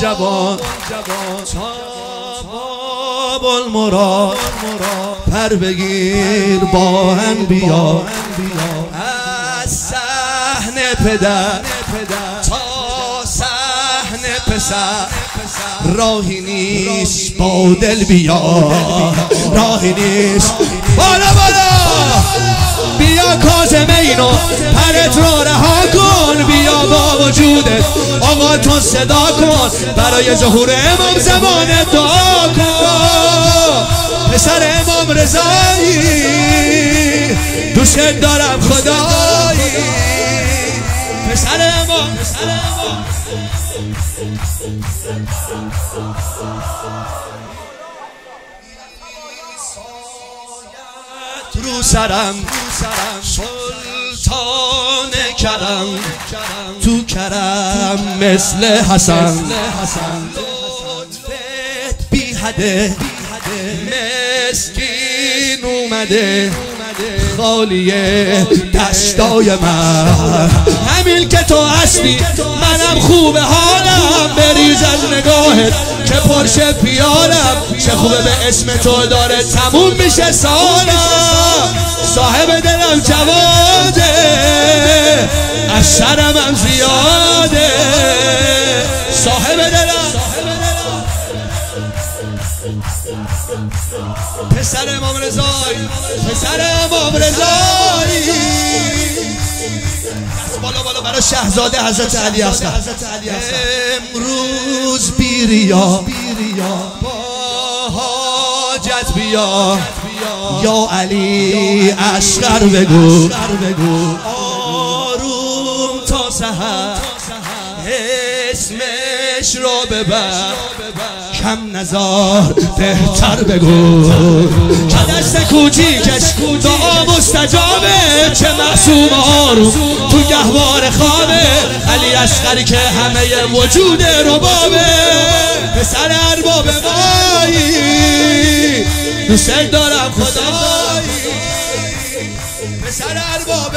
جوان باب المراد پر بگیر با هم بیا از صحن پدر تا صحن پسر راهی نیست با دل بیا راهی نیست. بالا وجودت آقا تو صدا کن. برای ظهور امام زمان دعا کن. پسر امام رضایی. دوست دارم خدایی. پسر امام. پسر امام. سرم سلطان کرم تو کرم مثل حسن. لطفت بی حده مسکین اومده. خالی دستای من. همین که تو هستی منم خوب حالم. بریز از نگاهت که پرشه پیالم. چه خوبه به اسم تو داره تموم میشه سالم. صاحب دلم جواده از شرمم زیاده. صاحب دلم. پسر امام رضایی پسر امام شهزاده حضرت علی هستم امروز بیریا با حاجت بیا. یا علی اشقر بگو. آروم تا سهر اسمش رو ببر. کم نزار بهتر بگو. که دست کوچیکش دعا مستجابه. چه معصوم آروم تو گهوار خوابه. علی اشقری که همه وجود ربابه پسر ارباب مایی دوست دارم خدایی پسر ارباب